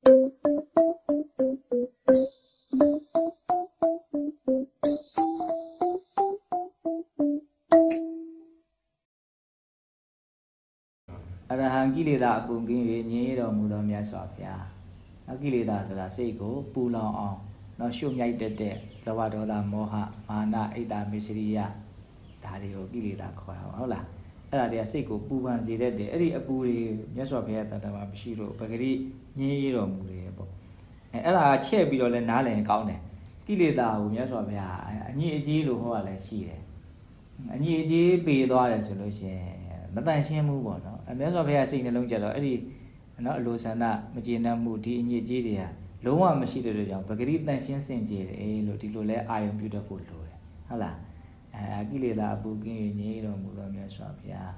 အရဟံကိလေသာအကုန်ကင်း၍ငြိမ်းတော်မူသောမြတ်စွာဘုရားနောက်ကိလေသာဆိုတာစိတ်ကိုပူလောင်အောင်နောက်ရှုမြိုက်တတ်တဲ့လောဘဒေါသမောဟမာနအိတ်တာမစ္စရိယဒါတွေကိုကိလေသာခေါ်တာဟုတ်လားအဲ့ဒါတွေကစိတ်ကိုပူပန်စေတတ်တယ်အဲ့ဒီအပူတွေမြတ်စွာဘုရားတန်တမှာမရှိလို့ပဂရိ ငြိမ်းတော်မူတယ်ပေါ့အဲအဲ့ဒါချဲ့ပြီးတော့လဲနားလည်ကောင်းတယ်ကိလေသာကိုမြတ်စွာဘုရားအညစ်အကြေးလို့ဟောရလဲရှိတယ်အညစ်အကြေးပေသွားတယ်ဆိုလို့ရှိရင်မတန်ရှင်းမှုပေါ့နော်အမြတ်စွာဘုရားစိတ်နှလုံးကြတော့အဲ့ဒီနော်အလိုဆန္ဒမကျေနပ်မှုဒီအညစ်အကြေးတွေကလုံးဝမရှိတဲ့အတွက်ကြောင့်ပဂရိတန်ရှင်းစင်ကြယ်တယ်လို့ဒီလိုလဲအာယုံပြုတတ်ဖို့လိုတယ်ဟုတ်လားအဲကိလေသာအပူကင်း၍ငြိမ်းတော်မူသောမြတ်စွာဘုရား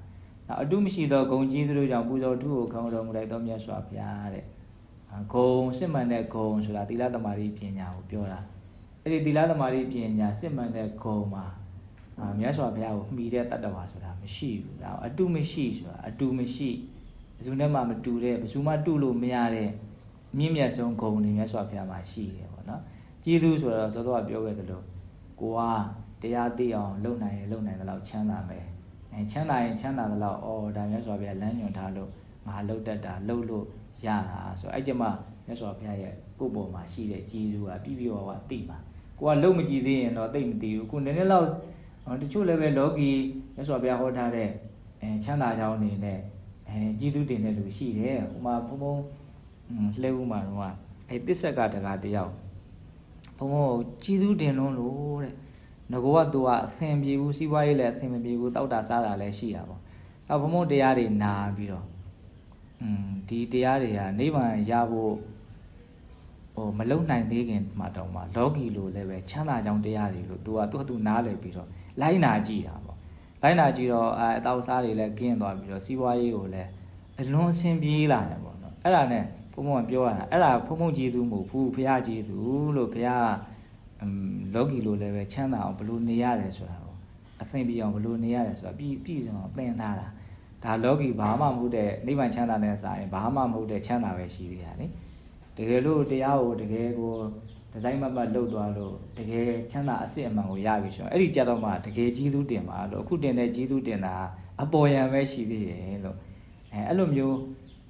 နောက်အတုမရှိသောဂုံကြီးသူတို့ကြောင့်ပူဇော်ထုကိုခေါင်းတော်မူလိုက်သောမြတ်စွာဘုရားတဲ့ ဂုံစစ်မှန်တဲ့ဂုံဆိုတာသီလသမารိပညာကိုပြောတာအဲ့ဒီသီလသမารိပညာစစ်မှန်တဲ့ဂုံမှာအာမြတ်စွာဘုရားကိုမှီတဲ့တတ္တဝါဆိုတာမရှိဘူးဒါအတုမရှိဆိုတာအတုမရှိဘယ်သူနဲ့မှမတူတဲ့ဘယ်သူမှတူလို့မရတဲ့မြင့်မြတ်ဆုံးဂုံတွေမြတ်စွာဘုရားမှာရှိတယ်ပေါ့နော်ကျေးဇူးဆိုတော့သောတော်ကပြောခဲ့သလိုကိုကတရားသိအောင်လုပ်နိုင်ရင်လုပ်နိုင်တဲ့လောက်ချမ်းသာမယ်အဲချမ်းသာရင်ချမ်းသာတဲ့လောက်အော်ဒါမြတ်စွာဘုရားလမ်းညွှန်ထားလို့ငါလှုပ်တတ်တာလှုပ်လို့ ရတာဆိုအဲ့ကြမှာမြတ်စွာဘုရားရဲ့ကိုယ့်ပေါ်မှာရှိတဲ့ကျေးဇူးကပြည့်ပြည့်ဝဝသိပါကိုကလှုပ်မကြည့်သေးရင်တော့သိမသိဘူးကိုနည်းနည်းလောက်တချို့လည်းပဲလောကီမြတ်စွာဘုရားဟောထားတဲ့အဲချမ်းသာကြောင်းနေနဲ့အဲကျေးဇူးတင်တဲ့လူရှိတယ်ဟိုမှာဘုံဘုံလှဲဦးမှာတော့အဲတစ္ဆက်ကတကားတယောက်ဘုံဘုံကျေးဇူးတင်လုံးလို့တဲ့ငကောကသူကအသင်ပြေဘူးစီးပွားရေးလည်းအသင်မပြေဘူးတောက်တာစားတာလည်းရှိတာပေါ့အဲဘုံဘုံတရားတွေနာပြီးတော့อืม ဒီတရားတွေကနိဗ္ဗာန်ရဖို့ဟိုမလုံနိုင်သေးခင်မှာတောင်မှလောကီလိုလည်းပဲချမ်းသာကြောင်းတရားတွေလို့သူကသူ့အတူနားလည်ပြီးတော့လိုက်နာကြည့်တာပေါ့လိုက်နာကြည့်တော့အဲအတောက်စားတွေလည်းကင်းသွားပြီးတော့စီးပွားရေးကိုလည်းအလွန်အဆင်ပြေလာတယ်ပေါ့နော်အဲ့ဒါနဲ့ဘုံဘုံကပြောရတာအဲ့ဒါဘုံဘုံကျေးဇူးမဟုတ်ဘူးဘုရားကျေးဇူးလို့ဘုရားအမ်လောကီလိုလည်းပဲချမ်းသာအောင်ဘယ်လိုနေရတယ်ဆိုတာကိုအသိပြီးအောင်ဘယ်လိုနေရတယ်ဆိုတာပြီးပြီးစုံအောင်သင်ထားတာ ဒါလောကီဘာမှမဟုတ်တဲ့နိဗ္ဗာန်ချမ်းသာတဲ့စာရင်ဘာမှမဟုတ်တဲ့ချမ်းသာပဲရှိသေးတာလေတကယ်လို့တရားကိုတကယ်ကိုဒီဇိုင်းမပတ်လှုပ်သွားလို့တကယ်ချမ်းသာအစစ်အမှန်ကိုရပြီဆိုရင်အဲ့ဒီကြတော့မှတကယ်ကြီးသူတင်ပါလို့အခုတင်တဲ့ကြီးသူတင်တာအပေါ်ယံပဲရှိသေးတယ်လို့အဲအဲ့လိုမျိုး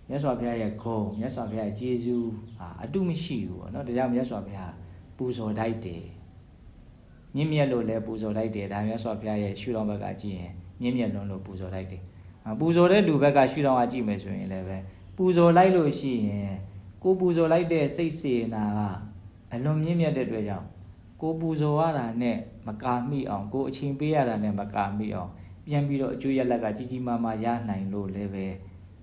မြတ်စွာဘုရားရဲ့ဂုဏ်မြတ်စွာဘုရားရဲ့ကျေးဇူးဟာအတုမရှိဘူးပေါ့နော်ဒါကြောင့်မြတ်စွာဘုရားပူဇော်တိုက်တယ်မြင့်မြတ်လို့လည်းပူဇော်တိုက်တယ်ဒါမြတ်စွာဘုရားရဲ့ရှုတော်ဘက်ကကြည့်ရင်မြင့်မြတ်လွန်းလို့ပူဇော်တိုက်တယ် ပူဇော်တဲ့လူဘက်ကရှုတော်ကကြည့်မယ်ဆိုရင်လည်းပဲပူဇော်လိုက်လို့ရှိရင်ကိုပူဇော်လိုက်တဲ့စိတ်စေနာကအလွန်မြင့်မြတ်တဲ့အတွက်ကြောင့်ကိုပူဇော်ရတာနဲ့မကာမိအောင်ကိုအချိန်ပေးရတာနဲ့မကာမိအောင်ပြန်ပြီးတော့အကျိုးရလက်ကကြီးကြီးမားမားရနိုင်လို့လည်းပဲ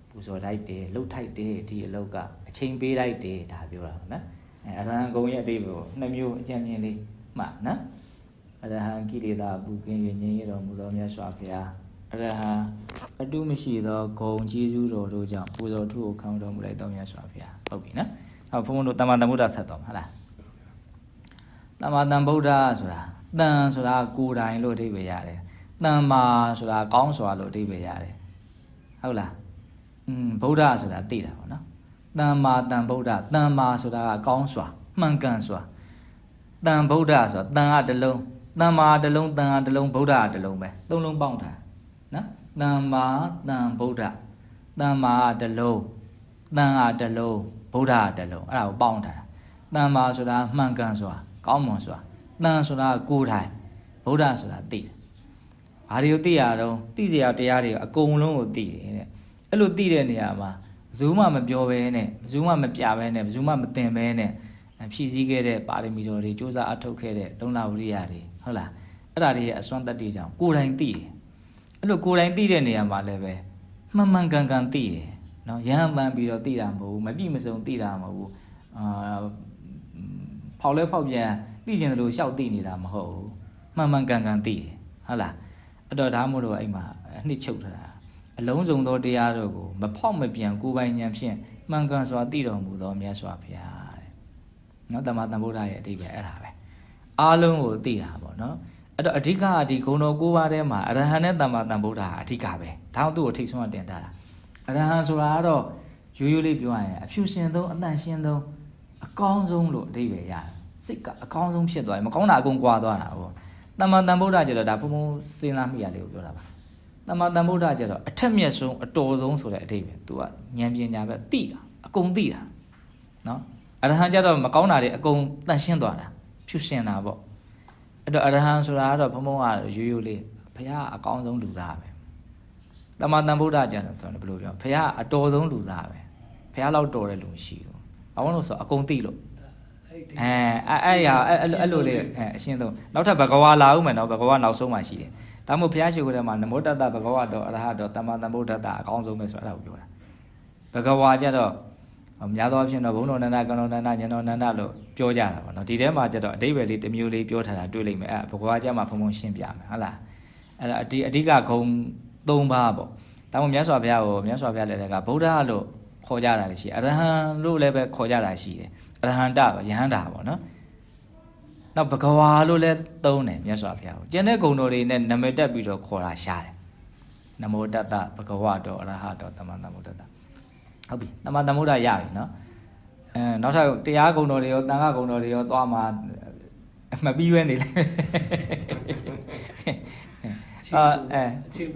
ပူဇော်လိုက်တယ်လှုပ်ထိုက်တယ်ဒီအလုပ်ကအချိန်ပေးလိုက်တယ်ဒါပြောတာနော်အဲအရဟံဂုံရဲ့အတိတ်ကိုနှစ်မျိုးအကျဉ်းချင်းလေးမှနော်အရဟံကိလေသာပူကင်း၍ငြိမ်းရတော်မူသောမြတ်စွာဘုရား အရဟံအတုမရှိသောဂုံကျေးဇူးတော်တို့ကြောင့်ပူဇော်ထုကိုခံတော်မူလိုက်သောမြတ်စွာဘုရားဟုတ်ပြီနော်ဟောဘုန်းဘုန်းတို့တမန်တမုဒ္ဒဆက်တော်မှာဟုတ်လားတမန်တန်ဗုဒ္ဓဆိုတာတန်ဆိုတာကိုယ်တိုင်လို့အဓိပ္ပာယ်ရတယ်တန်မာဆိုတာကောင်းစွာလို့အဓိပ္ပာယ်ရတယ်ဟုတ်လားอืมဗုဒ္ဓဆိုတာသိတာပေါ့နော်တန်မာတန်ဗုဒ္ဓတန်မာဆိုတာကကောင်းစွာမှန်ကန်စွာတန်ဗုဒ္ဓဆိုတာတန်ကတလုံးတန်မာတလုံးတန်ကတလုံးဗုဒ္ဓကတလုံးပဲသုံးလုံးပေါင်းထား နော်တန်မာတန်ဗုဒ္ဓတန်မာတလုံးတန်ကတလုံးဗုဒ္ဓကတလုံးအဲ့ဒါကိုပေါင်းထားတာတန်မာဆိုတာမှန်ကန်စွာကောင်းမွန်စွာတန်ဆိုတာကိုယ်တိုင်ဗုဒ္ဓဆိုတာသိတယ်ဘာတွေကိုသိရတော့သိစရာတရားတွေအကုန်လုံးကိုသိတယ်တဲ့အဲ့လိုသိတဲ့နေရာမှာဘယ်သူမှမပြောဘဲနဲ့ဘယ်သူမှမပြဘဲနဲ့ဘယ်သူမှမသင်ဘဲနဲ့ဖြည့်ဆည်းခဲ့တဲ့ပါရမီတော်တွေစ조사အထောက်ခဲ့တဲ့လုံလဝရိယတွေဟုတ်လားအဲ့ဒါတွေရဲ့အစွမ်းတတ္တိကြောင့်ကိုယ်တိုင်သိတယ် အဲ့လိုကိုယ်တိုင်သိတဲ့နေရာမှာလည်းပဲမှန်မှန်ကန်ကန်သိတယ်နော်ရဟန်းပန်းပြီးတော့သိတာမဟုတ်ဘူးမပြည့်မစုံသိတာမဟုတ်ဘူးအာဖောက်လဲဖောက်ပြန်သိကျင်တယ်လို့ရှောက်သိနေတာမဟုတ်ဘူးမှန်မှန်ကန်ကန်သိတယ်ဟုတ်လားအဲ့တော့ဒါမှမဟုတ်အဲ့မှာနှစ်ချုပ်ထားတာအလုံးစုံသောတရားတို့ကိုမဖောက်မပြန်ကိုယ်ပိုင်ဉာဏ်ဖြင့်မှန်ကန်စွာသိတော်မူသောမြတ်စွာဘုရားတဲ့နော်တမန်တန်ဗုဒ္ဓရဲ့အတိတ်ပဲအဲ့ဒါပဲအားလုံးကိုသိတာပေါ့နော် အဲ့တော့အဓိကဒီဂုဏ်တော်၉ပါးထဲမှာအရဟံနဲ့တမ္မာတန်ဗုဒ္ဓဟာအဓိကပဲဒါအောင်သူ့ကိုထိတ်ဆုံးတင်ထားတာအရဟံဆိုတာကတော့ရရိုးရိုးလေးပြောရရင်အဖြူရှင်ဆုံးအတန်ရှင်ဆုံးအကောင်းဆုံးလို့အဓိပ္ပာယ်ရတယ်စိတ်ကအကောင်းဆုံးဖြစ်သွားတယ်မကောင်းတာအကုန်ကွာသွားတာဟုတ်တမ္မာတန်ဗုဒ္ဓကျတော့ဒါဘုံဘုံစဉ်းစားမိရလေးကိုပြောတာပါတမ္မာတန်ဗုဒ္ဓကျတော့အထက်မြတ်ဆုံးအတော်ဆုံးဆိုတဲ့အဓိပ္ပာယ် तू ကဉာဏ်ပညာပဲသိတာအကုန်သိတာနော်အရဟံကျတော့မကောင်းတာတွေအကုန်တန့်ရှင်းသွားတာဖြူရှင်တာပေါ့ အဲ့တော့အရဟံဆိုတာကတော့ဘုံဘုံကရိုးရိုးလေးဘုရားအကောင်းဆုံးလူသားပဲတမ္မာတန်ဗုဒ္ဓကျတော့ဆိုတော့ဘယ်လိုပြောဘုရားအတော်ဆုံးလူသားပဲဘုရားလောက်တော်တဲ့လူမရှိဘူးဘာလို့လဲဆိုတော့အကုန်သိလို့အဲအဲ့အဲ့ရအဲ့အဲ့လိုလေးအဲအရှင်းဆုံးနောက်ထပ်ဘဂဝါလာဦးမယ်နော်ဘဂဝါနောက်ဆုံးမှရှိတယ်ဒါမှမဟုတ်ဘုရားရှိခိုးထဲမှာနမောတတ္တဘဂဝါတော်အရဟတော်တမ္မာသမ္ဗုဒ္ဓတ္တအကောင်းဆုံးပဲဆိုတော့အဲ့ဒါကိုပြောတာဘဂဝါကျတော့ များသောအားဖြင့်တော့ဘုံတော်နန္ဒကံတော်နန္ဒညံတော်နန္ဒလို့ပြောကြတာပေါ့နော်ဒီထဲမှာကျတော့အတိပ္ပယ်လေးတစ်မျိုးလေးပြောထားတာတွေ့လိမ့်မယ်အဲ့ဘဂဝါကျမှဖုံဖုံရှင်းပြမယ်ဟုတ်လားအဲ့ဒါအဒီအဓိကဂုံ၃ပါးပေါ့ဒါမှမဟုတ်မြတ်စွာဘုရားကိုမြတ်စွာဘုရားလည်းကဗုဒ္ဓလို့ခေါ်ကြတာလည်းရှိအရဟံလို့လည်းပဲခေါ်ကြတာရှိတယ်အရဟန္တပဲယဟန္တာပေါ့နော်နောက်ဘဂဝါလို့လည်းသုံးတယ်မြတ်စွာဘုရားကိုကျန်တဲ့ဂုဏ်တော်တွေနဲ့နာမည်တက်ပြီးတော့ခေါ်တာရှားတယ်နမောတတ္တဘဂဝါတော်အရဟတော်သမ္မာသမ္ဗုဒ္ဓတ္တ ဟုတ်ပြီသမ္မာသမ္ဗုဒ္ဓရပြီနော်အဲနောက်ထပ်တရားဂုဏ်တော်တွေရောတန်ခါဂုဏ်တော်တွေရောသွားမှာမပြီးပဲနေလေအာအဲ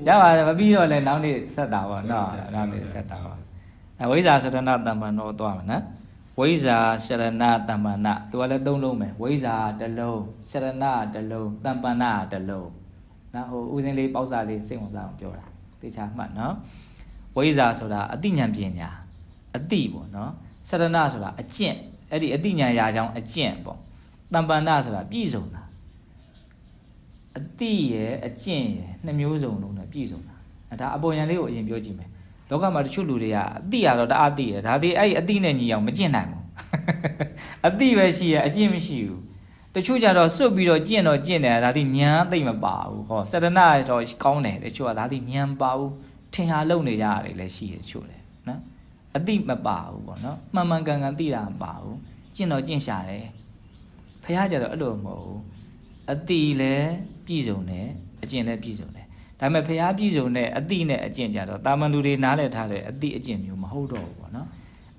ရပါတယ်မပြီးတော့လည်းနောက်နေ့ဆက်တာပေါ့နော်နောက်နေ့ဆက်တာပေါ့အဲဝိဇ္ဇာစရဏတမ္ပန်တော့သွားမှာနော်ဝိဇ္ဇာစရဏတမ္ပန္နသူကလည်းသုံးလုံးပဲဝိဇ္ဇာတစ်လုံးစရဏတစ်လုံးတမ္ပန္နတစ်လုံးနော်ဟိုဥစဉ်လေးပေါက်စာလေးစိတ်ဝင်စားအောင်ပြောတာတေချာမှတ်နော်ဝိဇ္ဇာဆိုတာအတိညာပညာ အတိပေါ့နော်စရဏဆိုတာအကျင့်အဲ့ဒီအတိညာရာကြောင့်အကျင့်ပေါ့တမ္ပန္နဆိုတာပြည့်စုံတာအတိရဲ့အကျင့်ရဲ့နှစ်မျိုးစုံလုံးနဲ့ပြည့်စုံတာအဲဒါအပေါ်ယံလေးကိုအရင်ပြောကြည့်မယ်လောကမှာတချို့လူတွေကအတိရတော့တအားတိရဒါဒီအဲ့ဒီအတိနဲ့ညီအောင်မကျင့်နိုင်ဘူးအတိပဲရှိရအကျင့်မရှိဘူးတချို့ကြတော့စွတ်ပြီးတော့ကျင့်တော့ကျင့်တယ်ဒါဒီညာသိမ့်မပါဘူးဟောစတနာတော့ကောင်းတယ်တချို့ကဒါဒီညာပါဘူးထင်ဟာလုံနေကြရတယ်လည်းရှိရတချို့လည်းနော် အတိမပါဘူးပေါ့နော်မှန်မှန်ကန်ကန်သိတာမပါဘူးကျင့်တော့ကျင့်ရှာတယ်ဖះကြတော့အဲ့လိုမဟုတ်ဘူးအတိလည်းပြည့်စုံတယ်အကျင့်လည်းပြည့်စုံတယ်ဒါပေမဲ့ဖះပြည့်စုံတဲ့အတိနဲ့အကျင့်ကြတော့တာမန်လူတွေနားလည်ထားတဲ့အတိအကျင့်မျိုးမဟုတ်တော့ဘူးပေါ့နော်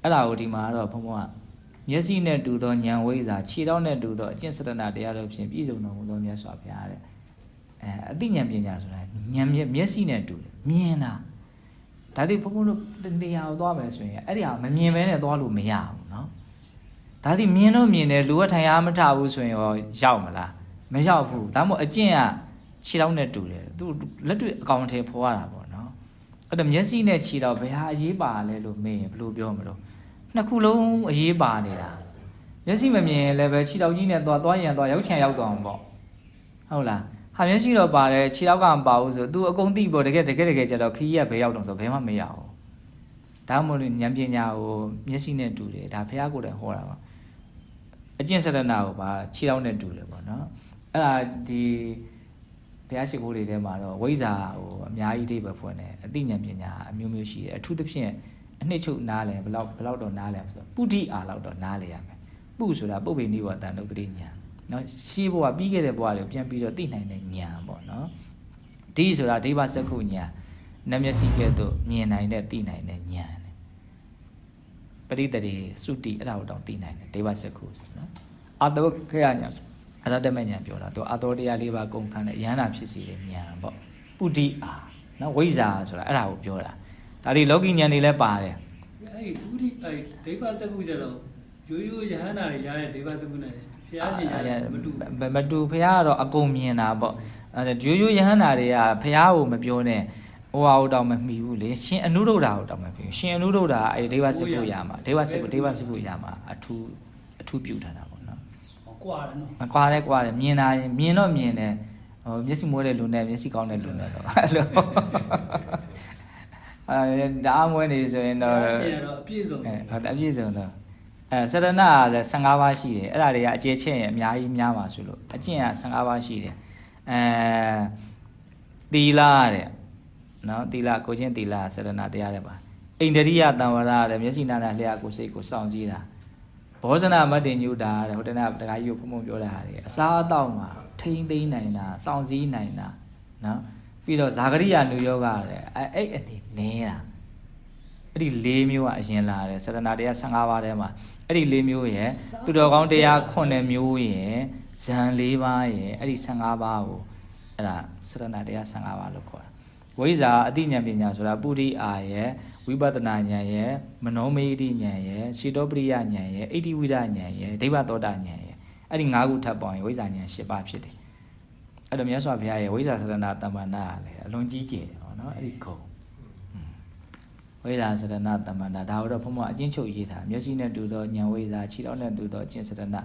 အဲ့ဒါကိုဒီမှာတော့ဘုံဘုံကမျက်စိနဲ့တူသောဉာဏ်ဝိဇ္ဇာခြေထောက်နဲ့တူသောအကျင့်စရဏတရားတို့ဖြင့်ပြည့်စုံတော်မူသောမြတ်စွာဘုရားတဲ့အဲအတိဉာဏ်ပညာဆိုတာဉာဏ်မျက်စိနဲ့တူတယ်မြင်တာ ဒါတိဘုံဘုံတို့တရားကိုသွားမယ်ဆိုရင်အဲ့ဒီဟာမမြင်ဘဲနဲ့သွားလို့မရဘူးเนาะဒါတိမြင်တော့မြင်တယ်လူကထိုင်အားမထဘူးဆိုရင်ရောရောက်မလားမရောက်ဘူးဒါမှမဟုတ်အကျင့်ကခြေထောက်နဲ့တူတယ်သူလက်တွေ့အကောင်ထဲဖော်ရတာပေါ့နော်အဲ့တော့မျက်စိနဲ့ခြေထောက်ဘယ်ဟာအရေးပါလဲလို့မေးရင်ဘယ်လိုပြောမလို့နှစ်ခုလုံးအရေးပါနေတာမျက်စိမမြင်လည်းပဲခြေထောက်ကြီးနဲ့သွားသွားရင်သွားရောက်ချင်ရောက်သွားအောင်ပေါ့ဟုတ်လား ဟာမျက်စိတော့ပါတယ်ခြေထောက်ကမပါဘူးဆိုသူအကုန်သိပေါ့တကယ်တကယ်တကယ်ကျတော့ခီးရဘယ်ရောက်တော့ဆိုဘယ်မှမရဘူးဒါမှမဟုတ်ဉာဏ်ပညာကိုမျက်စိနဲ့တူတယ်ဒါဖះကိုယ်တိုင်ဟောတာပါအကျင့်စရဏကိုပါခြေထောက်နဲ့တူတယ်ပေါ့နော်အဲ့ဒါဒီဘုရားရှိခိုးတွေထဲမှာတော့ဝိဇ္ဇာဟိုအများကြီးအိဗယ်ဖွင့်တယ်အသိဉာဏ်ပညာအမျိုးမျိုးရှိတယ်အထူးသဖြင့်အနှစ်ချုပ်နားလဲဘလောက်ဘလောက်တော့နားလဲဆိုတော့ပုဒိအာလောက်တော့နားလဲရမယ်ပုဆိုတာပုပ္ပေနိဝတန်ဒုတိညာ နော်ရှေးဘဝပြီးခဲ့တဲ့ဘဝတွေပြန်ပြီးတော့သိနိုင်တဲ့ညာပေါ့နော်ဒီဆိုတာဒိဗ္ဗစက္ခုညာနမျက်စိကဲ့သို့မြင်နိုင်တဲ့သိနိုင်တဲ့ညာပရိတရေစုတိအဲ့ဒါကိုတောင်သိနိုင်တယ်ဒိဗ္ဗစက္ခုဆိုနော်အတောခေယညာဆိုအရတမဉဏ်ပြောတာသူအတော်တရားလေးပါကုန်ခံတဲ့ယန္တာဖြစ်စီတဲ့ဉာဏ်ပေါ့ပုဒိအာနော်ဝိဇ္ဇာဆိုတာအဲ့ဒါကိုပြောတာဒါဒီလောကီဉာဏ်တွေလည်းပါတယ်အဲ့ဒီပုဒိအဲ့ဒိဗ္ဗစကုကျတော့ရိုးရိုးယဟန္တာတွေရတဲ့ဒိဗ္ဗစကုနဲ့ ဖះရှင်ရမတူမတူဖះကတော့အကုန်မြင်တာပေါ့အဲ့ရိုးရိုးယဟန္တာတွေကဖះကိုမပြောနဲ့ဟိုဟာကိုတောင်မမှီဘူးလေရှင်အနုရုဒ္ဓကိုတောင်မမှီဘူးရှင်အနုရုဒ္ဓအဲ့ဒိဗ္ဗစကုရမှာဒိဗ္ဗစကုဒိဗ္ဗစကုရမှာအထူးအထူးပြုထားတာကွာတယ်နော်မကွာတယ်ကွာတယ်မြင်တာမြင်တော့မြင်တယ်ဟိုမျက်စိမိုးတဲ့လူနဲ့မျက်စိကောင်းတဲ့လူနဲ့တော့အဲ့လိုအဲဒါအမွေးနေဆိုရင်တော့ရှင်ရတော့အပြည့်စုံအဲဟုတ်တယ်အပြည့်စုံတော့ အဲစရဏက15ပါးရှိတယ်အဲ့ဒါတွေကအကျေချင်းရအများကြီးများပါဆိုလို့အကျင့်က15ပါးရှိတယ်အဲသီလတဲ့နော်သီလကိုချင်းသီလစရဏတရားတွေပါအိန္ဒရိယတံဝရတဲ့မျက်စိနာနာလျှာကိုစိတ်ကိုစောင့်ကြည့်တာဘောဇနာမတ္တင်ညုတာတဲ့ဟိုတနေ့တခါကြီးကိုဖုံဖုံပြောတဲ့ဟာတွေအစားအသောက်မှာထိမ့်သိမ့်နိုင်တာစောင့်စည်းနိုင်တာနော်ပြီးတော့ဇာဂရိယာနုယောဂတဲ့အဲ့အဲ့အနေနေတာ အဲ့ဒီ၄မျိုးကအရင်လာတယ်စရဏတရား15ပါးထဲမှာအဲ့ဒီ၄မျိုးရဲ့သူတော်ကောင်းတရား9မျိုးရဲ့ဇန်၄ပါးရဲ့အဲ့ဒီ15ပါးကိုအဲ့ဒါစရဏတရား15ပါးလို့ခေါ်တာဝိဇ္ဇာအတိညာပညာဆိုတာပုရိအာရဲ့ဝိပဿနာဉာဏ်ရဲ့မနောမေတိဉာဏ်ရဲ့စေတောပရိယဉာဏ်ရဲ့အိဋ္ဌိဝိဒဉာဏ်ရဲ့ဒိဗ္ဗသောတာဉာဏ်ရဲ့အဲ့ဒီ၅ခုထပ်ပေါင်းရင်ဝိဇ္ဇာဉာဏ်၈ပါးဖြစ်တယ်အဲ့တော့မြတ်စွာဘုရားရဲ့ဝိဇ္ဇာစရဏတမ္ပန္နကလည်းအလွန်ကြီးကျယ်တယ်ဟောနော်အဲ့ဒီကုံ ဝိဇ္ဇာစရဏတမ္ပန္နဒါတော့ဘုံမအချင်းချုပ်ရေးထားမျက်စိနဲ့တူသောဉာဏ်ဝိဇ္ဇာခြေထောက်နဲ့တူသောအချင်းစရဏ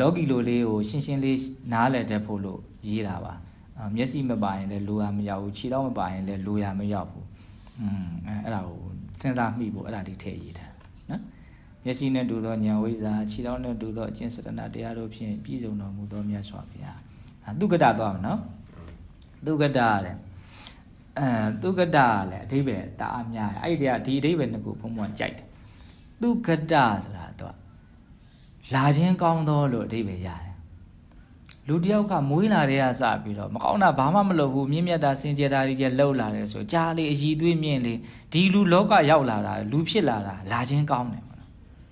လောကီလိုလေးကိုရှင်းရှင်းလေးနားလည်တတ်ဖို့လို့ရေးတာပါမျက်စိမပါရင်လည်းလိုရမရောက်ဘူးခြေထောက်မပါရင်လည်းလိုရမရောက်ဘူးอืมအဲ့ဒါကိုစဉ်းစားမိဖို့အဲ့ဒါဒီထည့်ရေးထားနော်မျက်စိနဲ့တူသောဉာဏ်ဝိဇ္ဇာခြေထောက်နဲ့တူသောအချင်းစရဏတရားတို့ဖြင့်ပြည့်စုံတော်မူသောမြတ်စွာဘုရားသုကတသွားမယ်နော်သုကတတဲ့ အဲသုကတလည်းအဓိပ္ပာယ်တအားများတယ်အဲ့ဒီတည်းကဒီအဓိပ္ပာယ်နှစ်ခုဘုံဘုံကြိုက်တယ်သုကတဆိုတာတော့လာခြင်းကောင်းသောလို့အဓိပ္ပာယ်ရတယ်လူတယောက်ကမွေးလာတဲ့ကစပြီးတော့မကောင်းတာဘာမှမလုပ်ဘူးမြင့်မြတ်တာစင်ကြယ်တာတွေကျလှုပ်လာတယ်ဆိုကြားလေအည်သွေးမြင့်လေဒီလူလောကရောက်လာတာလူဖြစ်လာတာလာခြင်းကောင်းတယ်ပေါ့နော်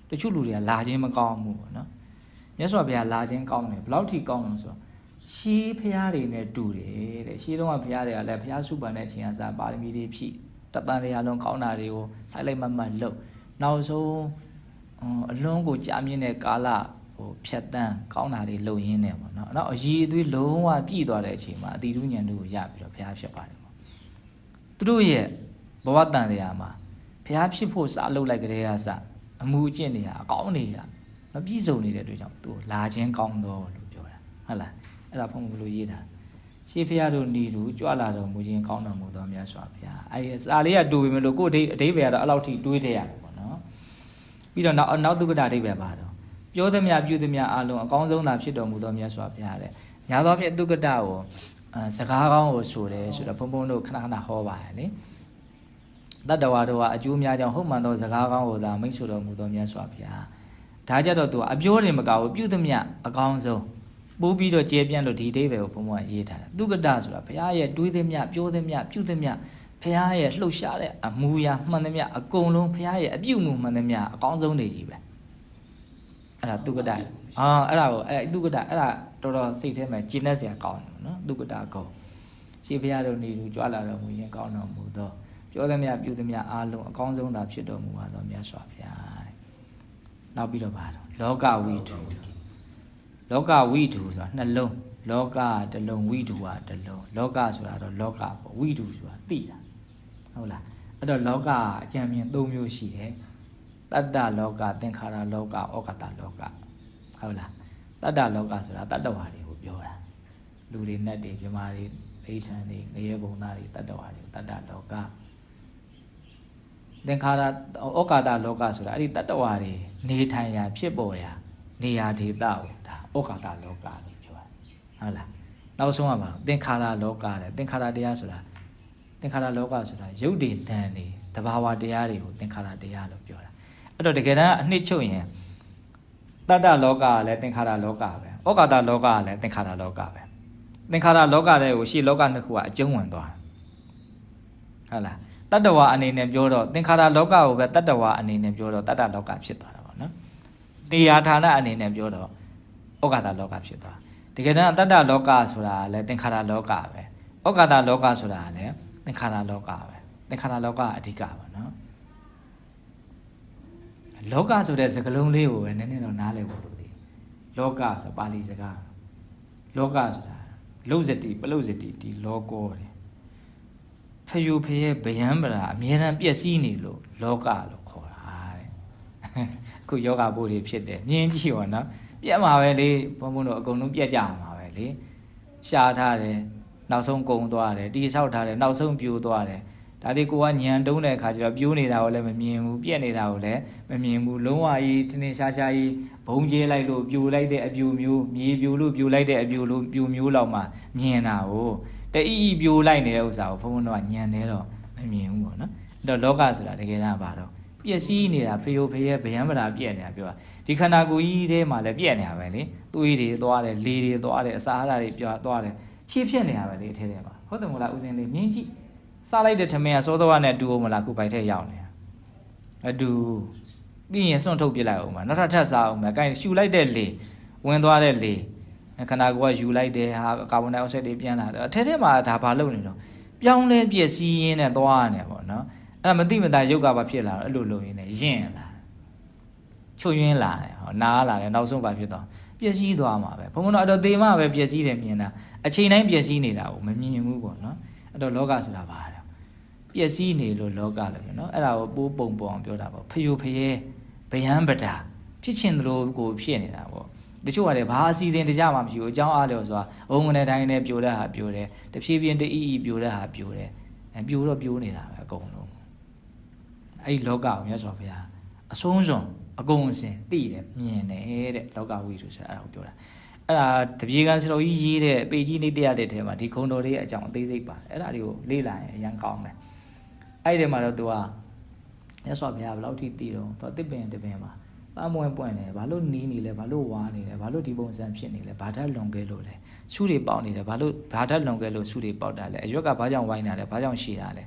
တချို့လူတွေကလာခြင်းမကောင်းဘူးပေါ့နော်မြတ်စွာဘုရားလာခြင်းကောင်းတယ်ဘယ်လောက်ထိကောင်းလဲဆိုတော့ ရှေးဖရားတွေနဲ့တူတယ်တဲ့ရှေးတုန်းကဖရားတွေကလည်းဖရားစုပန်တဲ့အချိန်ကစားပါရမီတွေဖြည့်တပန်တရားလုံးကောင်းတာတွေကိုစိုက်လိုက်မှတ်မှတ်လုပ်နောက်ဆုံးအလွန်ကိုကြာမြင့်တဲ့ကာလဟိုဖြတ်တန်းကောင်းတာတွေလုပ်ရင်းနေပေါ့နော်နောက်အည်အသွေးလုံးဝပြည့်သွားတဲ့အချိန်မှာအတိတုဉဏ်တို့ကိုရပြီးတော့ဘုရားဖြစ်ပါတယ်ပေါ့သူတို့ရဲ့ဘဝတန်တရားမှာဘုရားဖြစ်ဖို့စလုပ်လိုက်ကြတဲ့အားစအမှုအကျင့်တွေဟာအကောင်းတွေကမပြည့်စုံနေတဲ့အတွက်ကြောင့်သူလာခြင်းကောင်းတော့လို့ပြောတာဟုတ်လား အဲ့ဒါဖုံဘလို့ရေးတာရှေးဖရာတို့ညီတို့ကြွလာတော်မူခြင်းကောင်းတော်မူသောမြတ်စွာဘုရားအဲ့ဒီစာလေးကတူပြီမလို့ကိုယ်အဓိအဓိပ္ပာယ်ကတော့အဲ့လောက်ထိတွေးတဲ့ရတယ်ပေါ့နော်ပြီးတော့နောက်နောက်သုက္ကတာအဓိပ္ပာယ်ပါတော့ပြောသမျှပြုသမျှအလုံးအကောင်းဆုံးသာဖြစ်တော်မူသောမြတ်စွာဘုရားတဲ့ညာသောဖြင့်သုက္ကတာကိုစကားကောင်းကိုဆိုတယ်ဆိုတော့ဘုံဘုံတို့ခဏခဏဟောပါတယ်လေတတ္တဝါတို့ကအကျိုးများကြောင့်ဟုတ်မှန်သောစကားကောင်းကိုသာမိတ်ဆိုတော်မူသောမြတ်စွာဘုရားဒါကြတော့သူကအပြောတယ်မကဘူးပြုသမျှအကောင်းဆုံး ပိုးပြီးတော့ကျဲပြန့်လို့ဒီအိဗယ်ကိုဘုံဘုံကရေးထားတယ်သုက္ကတဆိုတာဘုရားရဲ့တွေးသမျှပြောသမျှပြုသမျှဘုရားရဲ့လှုပ်ရှားတဲ့အမူအရာမှန်သမျှအကုန်လုံးဘုရားရဲ့အပြုမှုမှန်သမျှအကောင်းဆုံးတွေကြီးပဲအဲ့ဒါသုက္ကတအာအဲ့ဒါကိုအဲ့သုက္ကတအဲ့ဒါတော်တော်စိတ်ထဲမှာကျဉ်းတဲ့စရာကောင်းတယ်နော်သုက္ကတကောရှေးဘုရားတို့နေလူကြွလာတော်မူရင်ကောင်းတော်မူသောပြောသမျှပြုသမျှအားလုံးအကောင်းဆုံးသာဖြစ်တော်မူပါသောမြတ်စွာဘုရားတဲ့နောက်ပြီးတော့ပါတော့လောကဝိတု လောကဝိတုဆိုတာနှလုံးလောကတလုံးဝိတုကတလုံးလောကဆိုတာတော့လောကပေါ့ဝိတုဆိုတာသိတာဟုတ်လားအဲ့တော့လောကအကြံမြင်၃မျိုးရှိတယ်တတ္တလောကသင်္ခါရလောကဩကတလောကဟုတ်လားတတ္တလောကဆိုတာတတ္တဝါတွေကိုပြောတာလူတွေနတ်တွေမြမာတွေအိဆန်တွေငရဲဘုံသားတွေတတ္တဝါတွေတတ္တလောကသင်္ခါရဩကာသလောကဆိုတာအဲ့ဒီတတ္တဝါတွေနေထိုင်ရာဖြစ်ပေါ်ရာ နေရာဒေသကိုဒါဩကာသလောကလို့ပြောတာဟုတ်လားနောက်ဆုံးကပါသင်္ခါရလောကတဲ့သင်္ခါရတရားဆိုတာသင်္ခါရလောကဆိုတာရုပ်တွေလမ်းတွေတဘာဝတရားတွေကိုသင်္ခါရတရားလို့ပြောတာအဲ့တော့တကယ်တမ်းအနှစ်ချုပ်ရင်တတ္တလောကကလည်းသင်္ခါရလောကပဲဩကာသလောကကလည်းသင်္ခါရလောကပဲသင်္ခါရလောကတဲ့ကိုရှေ့လောကနှစ်ခုကအကျုံးဝင်သွားဟုတ်လားတတ္တဝါအနေနဲ့ပြောတော့သင်္ခါရလောကကိုပဲတတ္တဝါအနေနဲ့ပြောတော့တတ္တလောကဖြစ်သွားတာပေါ့နော် တရားဌာနအနေနဲ့ပြောတော့ဩကာသလောကဖြစ်သွားတကယ်တမ်းတတ္တလောကဆိုတာလည်းသင်္ခါရလောကပဲဩကာသလောကဆိုတာလည်းသင်္ခါရလောကပဲသင်္ခါရလောကအဓိကပါနော်လောကဆိုတဲ့စကားလုံးလေးကိုပဲနည်းနည်းတော့နားလည်ဖို့လိုသေးလောကဆိုပါဠိစကားလောကဆိုတာလုဇတိပလုဇတိဒီလောကောတယ်ဖယုဖရဲ့ဗျံပရာအမြဲတမ်းပြည့်စည်နေလို့လောကလို့ခေါ်တာတဲ့အ ခုယောဂဘိုးတွေဖြစ်တယ်မြင်ကြည့်ပါနော်ပြက်မှာပဲလေဘုံဘုံတို့အကုန်လုံးပြက်ကြမှာပဲလေရှားထားတယ်နောက်ဆုံးကုံသွားတယ်တီဆောက်ထားတယ်နောက်ဆုံးပြိုးသွားတယ်ဒါဒီကိုကညံတုံးတဲ့အခါကျတော့ပြိုးနေတာကိုလည်းမမြင်ဘူးပြက်နေတာကိုလည်းမမြင်ဘူးလုံးဝကြီးတင်းတင်းရှားရှားကြီးဘုံကျဲလိုက်လို့ပြိုလိုက်တဲ့အပြိုမျိုးမြေပြိုလို့ပြိုလိုက်တဲ့အပြိုလို့ပြိုမျိုးလောက်မှမြင်တာကိုတအီအီပြိုလိုက်နေတဲ့ဥစ္စာကိုဘုံဘုံတို့ကညံနေတော့မမြင်ဘူးပေါ့နော်အဲ့တော့လောကဆိုတာတကယ်တော့ဘာတော့ ပျက်စီးနေတာဖေယိုဖေရဲ့ဗျံမတာပြက်နေတာပြောတာဒီခန္ဓာကိုယ်ကြီးထဲမှာလည်းပြက်နေတာပဲလေသွေးတွေသွားတယ်လေတွေသွားတယ်အစာအာဟာရတွေပြောသွားတယ်ချီးဖြစ်နေတာပဲလေအထဲထဲမှာဟုတ်တယ်မို့လားဦးစင်းလေးမြင်ကြည့်စားလိုက်တဲ့ထမင်းကစောစောကနဲ့တူအောင်မလားခုပိုက်ထဲရောက်နေတာဟအတူပြီးရင်စွန့်ထုတ်ပြလိုက်အောင်ပါနောက်ထပ်ထပ်စားအောင်ပါအဲရှူလိုက်တဲ့လေဝင်သွားတဲ့လေခန္ဓာကိုယ်ကယူလိုက်တယ်ဟာကာဗွန်ဒိုင်အောက်ဆိုက်တွေပြန်လာတယ်အထက်ထဲမှာဒါဘာလုပ်နေတော့ပြောင်းလဲပြည့်စည်ရင်းနဲ့သွားရနေပေါ့နော် အဲ့ဒါမသိမသာရုပ်ကဘာဖြစ်လာတော့အဲ့လိုလုပ်ရင်းနဲ့ယင့်လာချွတ်ယွင်းလာတယ်ဟောနားလာတယ်နောက်ဆုံးဘာဖြစ်တော့ပျက်စီးသွားမှာပဲဘုံဘုံတော့အဲ့တော့သေမပဲပျက်စီးတယ်မြင်တာအချိန်တိုင်းပျက်စီးနေတာကိုမမြင်ဘူးပေါ့နော်အဲ့တော့လောကဆိုတာဘာလဲပျက်စီးနေလို့လောကလို့ပြောနော်အဲ့ဒါကိုပိုးပုံပုံအောင်ပြောတာပေါ့ဖယိုဖယဲဗျံပဒါဖြစ်ချင်သလိုကိုဖြစ်နေတာပေါ့တချို့ကလည်းဘာအစီအစဉ်တကြမှမရှိဘူးအကြောင်းအားလျော်ဆိုတာအုံငနဲ့တိုင်းနဲ့ပြိုတဲ့ဟာပြိုတယ်တဖြည်းဖြည်းတအီအီပြိုတဲ့ဟာပြိုတယ်အဲပြိုတော့ပြိုနေတာပဲအကုန်လုံး အဲ့ဒီလောကကိုမြတ်စွာဘုရားအဆုံးစွန်အကုန်အစင်သိတယ်မြင်တယ်တဲ့လောကဝိသုဆိုတာအဲ့ဒါကိုပြောတာအဲ့ဒါတပြေကံစတော်ကြီးရေးတဲ့ပေကြီးနေတရားတဲ့ထဲမှာဒီခုံတော်လေးရဲ့အကြောင်းအသေးစိတ်ပါတယ်အဲ့ဒါတွေကိုလေ့လာရင်အရန်ကောင်းတယ်အဲ့ဒီထဲမှာတော့သူကမြတ်စွာဘုရားဘယ်လောက်ထိသိတော့သူတစ်ပင်တစ်ပင်မှာပန်းမွဲပွင့်တယ်ဘာလို့နီးနေလဲဘာလို့ဝါနေလဲဘာလို့ဒီပုံစံဖြစ်နေလဲဘာဓာတ်လွန်ခဲ့လို့လဲဆူတွေပေါက်နေတယ်ဘာလို့ဘာဓာတ်လွန်ခဲ့လို့ဆူတွေပေါက်တာလဲအရွက်ကဘာကြောင့်ဝိုင်းတာလဲဘာကြောင့်ရှည်တာလဲ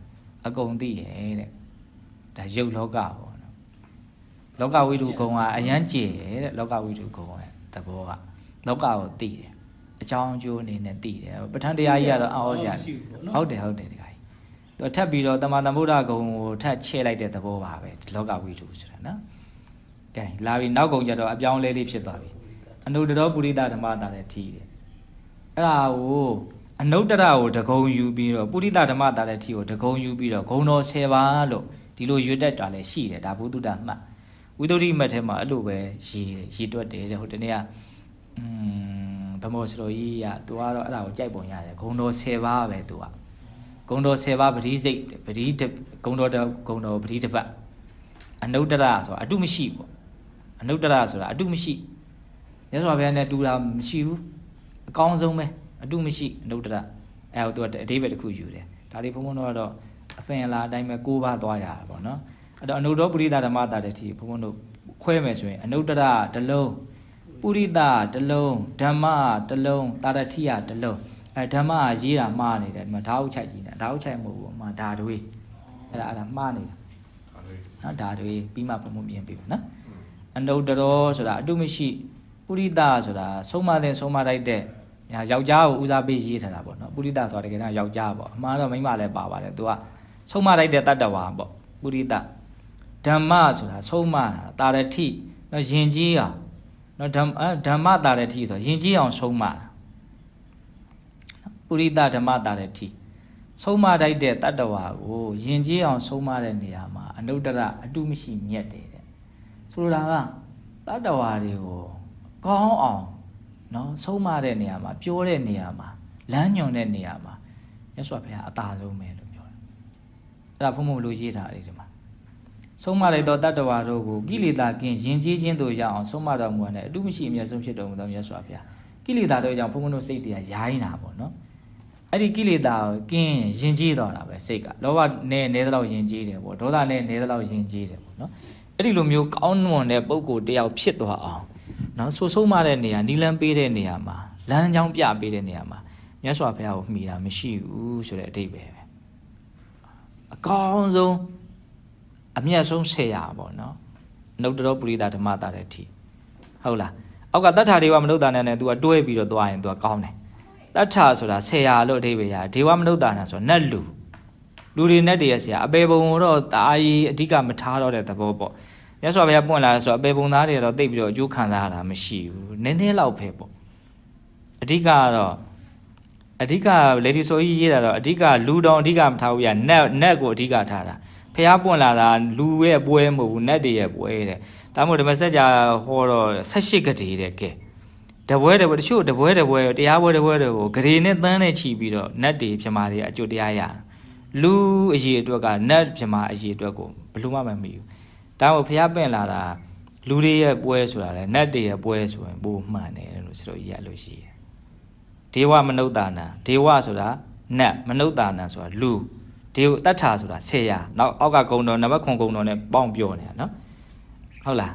အကုန်သိရဲ့တဲ့ ဒါရုပ်လောကပေါ့နော်လောကဝိတုကုံကအရန်ကြည်တယ်တဲ့လောကဝိတုကုံရဲ့သဘောကလောကကိုသိတယ်အကြောင်းအကျိုးအနေနဲ့သိတယ်ပဋ္ဌာန်းတရားကြီးကတော့အော်စရာဟုတ်တယ်ဟုတ်တယ်ဒီကကြီးသူထပ်ပြီးတော့တမန်တမုဒ္ဒဂုံကိုထပ်ချဲ့လိုက်တဲ့သဘောပါပဲလောကဝိတုဆိုတာနော်ကဲလာပြီနောက်ကုံကြတော့အပြောင်းလဲလေးဖြစ်သွားပြီအနုတ္တရောပုရိသဓမ္မတာလည်းထီးတယ်အဲ့ဒါကိုအနုတ္တရကိုတကုံယူပြီးတော့ပုရိသဓမ္မတာလည်းထီးကိုတကုံယူပြီးတော့ဂုံတော်10ပါးလို့ ဒီလိုရွတ်တက်တာလည်းရှိတယ်ဒါဘုဒ္ဓတမှတ်ဝိသုဒ္ဓိမတ်ထဲမှာအဲ့လိုပဲရေးရေးတွက်တယ်တဲ့ဟိုတနေ့ကอืมဗမောစတော်ကြီးကသူကတော့အဲ့ဒါကိုကြိုက်ပုံရတယ်ဂုံတော်10ပါးပဲသူကဂုံတော်10ပါးပတိစိတ်ပတိဂုံတော်ဂုံတော်ပတိတပတ်အနုတ္တရဆိုတာအတုမရှိပေါ့အနုတ္တရဆိုတာအတုမရှိမြတ်စွာဘုရားနဲ့တူတာမရှိဘူးအကောင်းဆုံးပဲအတုမရှိအနုတ္တရအဲဟိုသူကအတိပ္ပယ်တစ်ခုယူတယ်ဒါလေးဘုံဘုံတော့ကတော့ အသင်လာအတိုင်းပဲကိုးပါသွားရတာပေါ့နော်အဲ့တော့အနုတ္တပုရိသဓမ္မတာတဲ့ထီဘုံဘုံတို့ခွဲမယ်ဆိုရင်အနုတ္တရတစ်လုံးပုရိသတစ်လုံးဓမ္မတစ်လုံးတာရတိယတစ်လုံးအဲဓမ္မရေးတာမှားနေတယ်ဒီမှာဓာတ်ဥချိုက်ကြီးနေဓာတ်ဥချိုက်မဟုတ်ဘူးမှာဓာတွေးအဲ့ဒါအဲ့ဒါမှားနေတာနော်ဓာတွေးပြီးမှဘုံဘုံပြင်ပေးပါနော်အနုတ္တရောဆိုတာအတုမရှိပုရိသဆိုတာဆုံးမတဲ့ဆုံးမတိုက်တဲ့ညာယောက်ျားကိုဦးစားပေးရေးထားတာပေါ့နော်ပုရိသဆိုတာတကယ်တော့ယောက်ျားပေါ့အမှန်တော့မိန်းမလည်းပါပါတယ်သူက ဆုံးမတိုက်တဲ့တတ္တဝါပေါ့ပုရိသဓမ္မဆိုတာဆုံးမတာတာရတိနော်ယင်ကြီးအောင်နော်ဓမ္မဓမ္မတာရတိဆိုတာယင်ကြီးအောင်ဆုံးမတာပုရိသဓမ္မတာရတိဆုံးမတိုက်တဲ့တတ္တဝါကိုယင်ကြီးအောင်ဆုံးမတဲ့နေရာမှာအနုတ္တရအတုမရှိမြတ်တယ်တဲ့ဆိုလိုတာကတတ္တဝါတွေကိုကောင်းအောင်နော်ဆုံးမတဲ့နေရာမှာပြောတဲ့နေရာမှာလမ်းညွန်တဲ့နေရာမှာမြတ်စွာဘုရားအသာဆုံးပဲလို့ပြောတယ် အဲ့ဒါဖုံဖုံလို့ရေးထားတယ်ဒီမှာဆုံးမလိုက်သောတတ္တဝါတို့ကိုကိလေသာကင်းယဉ်ကျေးခြင်းတို့ရအောင်ဆုံးမတော်မူတဲ့အတုမရှိအမျက်ဆုံးဖြစ်တော်မူသောမြတ်စွာဘုရားကိလေသာတို့ကြောင့်ဖုံဖုံတို့စိတ်တရားရိုင်းတာပေါ့နော်အဲ့ဒီကိလေသာကိုကင်းယဉ်ကျေးတော်တာပဲစိတ်ကလောဘနဲ့နဲသလောက်ယဉ်ကျေးတယ်ပေါ့ဒေါသနဲ့နဲသလောက်ယဉ်ကျေးတယ်ပေါ့နော်အဲ့ဒီလိုမျိုးကောင်းမွန်တဲ့ပုံကိုတယောက်ဖြစ်သွားအောင်နော်ဆူဆုံးမတဲ့နေရာနီလန်းပေးတဲ့နေရာမှာလမ်းကြောင်းပြပေးတဲ့နေရာမှာမြတ်စွာဘုရားကိုမှီတာမရှိဘူးဆိုတဲ့အတိတ်ပဲပဲ အကောင်းဆုံးအမြတ်ဆုံးဆရာပေါ့နော်နှုတ်တော်ပုရိသဓမ္မတာတဲ့အထိဟုတ်လားအောက်ကတတ္ထာဒေဝမနုဿာနဲ့နဲ့ तू ကတွဲပြီးတော့သွားရင် तू ကကောင်းတယ်တတ္ထာဆိုတာဆရာလို့အဓိပ္ပာယ်ရဒေဝမနုဿာနာဆိုနတ်လူလူတွေနဲ့တည်းရဲ့ဆရာအပေပုံတော့တာအာကြီးအဓိကမထားတော့တဲ့သဘောပေါ့မြတ်စွာဘုရားပွင့်လာဆိုတော့အပေပုံသားတွေတော့တိတ်ပြီးတော့အကျိုးခံစားရတာမရှိဘူးနည်းနည်းလောက်ပဲပေါ့အဓိကကတော့ အဓိကလေဒီဆိုကြီးရေးတာတော့အဓိကလူတောင်အဓိကမထားဘူးပြနတ်နတ်ကိုအဓိကထားတာဖះပွင့်လာတာလူရဲ့ပွဲမဟုတ်ဘူးနတ်တွေရဲ့ပွဲတဲ့ဒါမှမဟုတ်ဓမ္မစကြာဟောတော့18ဂတိတဲ့ကဲတပွဲတပွဲတချို့တပွဲတပွဲတရားပွဲတပွဲတွေကိုဂရေနဲ့တန်းနဲ့ချီပြီးတော့နတ်တွေပြမာတွေအကျိုးတရားရလူအရေးအတွက်ကနတ်ပြမာအရေးအတွက်ကိုဘယ်လိုမှမမီဘူးဒါမှမဟုတ်ဖះပင့်လာတာလူတွေရဲ့ပွဲဆိုတာလေနတ်တွေရဲ့ပွဲဆိုရင်ပိုမှန်တယ်လို့ဆိုတော့ကြီးရလို့ရှိတယ် ဒေဝမနုဿာနံဒေဝဆိုတာနတ်မနုဿာနံဆိုတာလူဒေဝတတ္ထာဆိုတာဆေရနောက်အောက်ကဂုံတော်နံပါတ်ခွန်ဂုံတော်နဲ့ပေါင်းပြောနေတာနော်ဟုတ်လား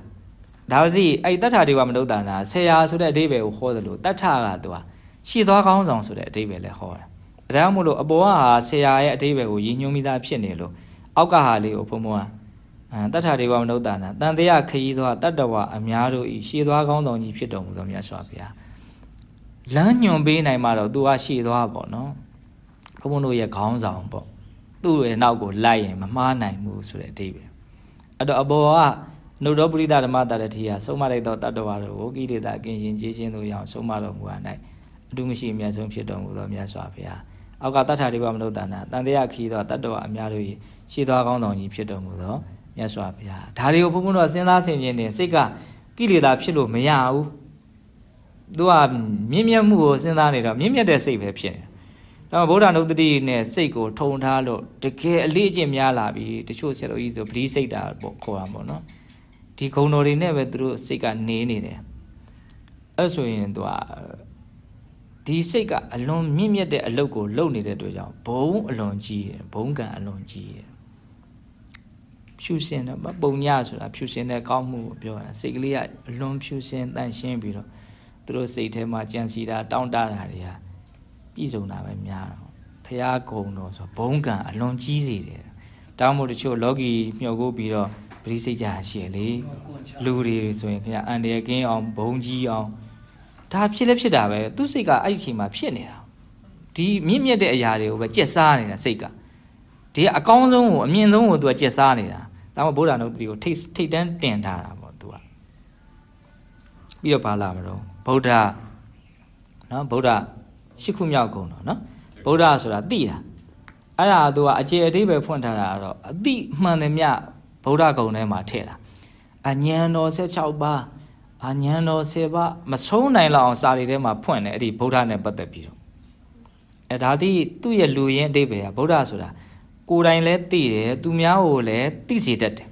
ဒါစီအဲ့တတ္ထာဒေဝမနုဿာနံဆေရဆိုတဲ့အဓိပ္ပာယ်ကိုဟောတယ်လို့တတ္ထာကသူကရှည်သွားကောင်းဆောင်ဆိုတဲ့အဓိပ္ပာယ်လည်းဟောတယ်ဒါကြောင့်မို့လို့အပေါ်ကဟာဆေရရဲ့အဓိပ္ပာယ်ကိုရည်ညွှန်းမိသားဖြစ်နေလို့အောက်ကဟာလေးကိုဘုံဘုံကအဲတတ္ထာဒေဝမနုဿာနာတန်တရားခရီးသောတတ္တဝအများတို့ဤရှေးသွားကောင်းတော်ကြီးဖြစ်တော်မူသောမြတ်စွာဘုရား လမ်းညွန်ပေးနိုင်မှတော့သူကရှေ့သွားပေါ့နော်ဘုန်းဘုန်းတို့ရဲ့ခေါင်းဆောင်ပေါ့သူ့ရဲ့နောက်ကိုလိုက်ရင်မမှားနိုင်ဘူးဆိုတဲ့အဓိပ္ပာယ်အဲ့တော့အဘောကနုဒ္ဓပရိသဓမ္မတရတိယဆုံးမလိုက်သောတတ္တဝါတို့ကိုကိလေသာကင်းခြင်းကြည်ခြင်းတို့ရအောင်ဆုံးမတော်မူအပ်၌အတုမရှိအမြတ်ဆုံးဖြစ်တော်မူသောမြတ်စွာဘုရားအောက်ကတတ္ထာတိပမနုဿာနာတန်တရားခီးသောတတ္တဝါအများတို့၏ရှေ့သွားကောင်းတော်ကြီးဖြစ်တော်မူသောမြတ်စွာဘုရားဒါတွေကိုဘုန်းဘုန်းတို့စဉ်းစားဆင်ခြင်နေစိတ်ကကိလေသာဖြစ်လို့မရဘူး သူကမြင့်မြတ်မှုကိုစဉ်းစားနေတော့မြင့်မြတ်တဲ့စိတ်ပဲဖြစ်နေဒါမှဗုဒ္ဓနုတ္တိနဲ့စိတ်ကိုထုံထားလို့တကယ်အလေးအကျင့်များလာပြီတချို့ဆရာတော်ကြီးဆိုပရိစိတ်တာပေါ့ခေါ်တာပေါ့နော်ဒီဂုံတော်တွေနဲ့ပဲသူတို့စိတ်ကနေနေတယ်အဲ့ဆိုရင်သူကဒီစိတ်ကအလွန်မြင့်မြတ်တဲ့အလုပ်ကိုလုပ်နေတဲ့အတွက်ကြောင့်ဘုံအလွန်ကြီးတယ်ဘုံကံအလွန်ကြီးတယ်ဖြူစင်တယ်ပုံညဆိုတာဖြူစင်တဲ့ကောင်းမှုကိုပြောတာစိတ်ကလေးကအလွန်ဖြူစင်တန့်ရှင်းပြီးတော့ သူတို့စိတ်ထဲမှာကြံစီတာတောင့်တတာတွေကပြည့်စုံတာပဲများတော့ဖះကုံတော်ဆိုဘုံကံအလွန်ကြီးစေတယ်တောင်းမို့တချို့လောကီမျှော်ကိုပြီးတော့ပရိစိတ်ကြရှိရလေလူတွေဆိုရင်ခင်ဗျအန်တရကင်းအောင်ဘုံကြီးအောင်ဒါဖြစ်လဲဖြစ်တာပဲသူစိတ်ကအဲ့ဒီအချိန်မှာဖြစ်နေတာဒီမြင့်မြတ်တဲ့အရာတွေကိုပဲကြက်စားနေတာစိတ်ကဒီအကောင်းဆုံးကိုအမြင့်ဆုံးကိုသူကကြက်စားနေတာဒါမှဗုဒ္ဓနုတ္တိကိုထိတ်ထိတ်တန်းတင်ထားတာပေါ့သူကပြီးတော့ဘာလာမလို့ ဗုဒ္ဓနော်ဗုဒ္ဓရှစ်ခုမြောက်ဂုဏ်တော်နော်ဗုဒ္ဓဆိုတာသိတာအဲ့ဒါသူကအကျေအတိပဲဖွင့်ထားတာတော့အတိမှန်တယ်မြဗုဒ္ဓဂုဏ်ထဲမှာထည့်တာအဉဏ်တော်16ပါးအဉဏ်တော်10ပါးမဆုံးနိုင်လောက်အောင်စာရီထဲမှာဖွင့်တယ်အဲ့ဒီဗုဒ္ဓနဲ့ပတ်သက်ပြီးတော့အဲဒါသည်သူ့ရဲ့လူရင်းအတိပဲကဗုဒ္ဓဆိုတာကိုယ်တိုင်လည်းသိတယ်သူများကိုလည်းသိစေတတ်တယ်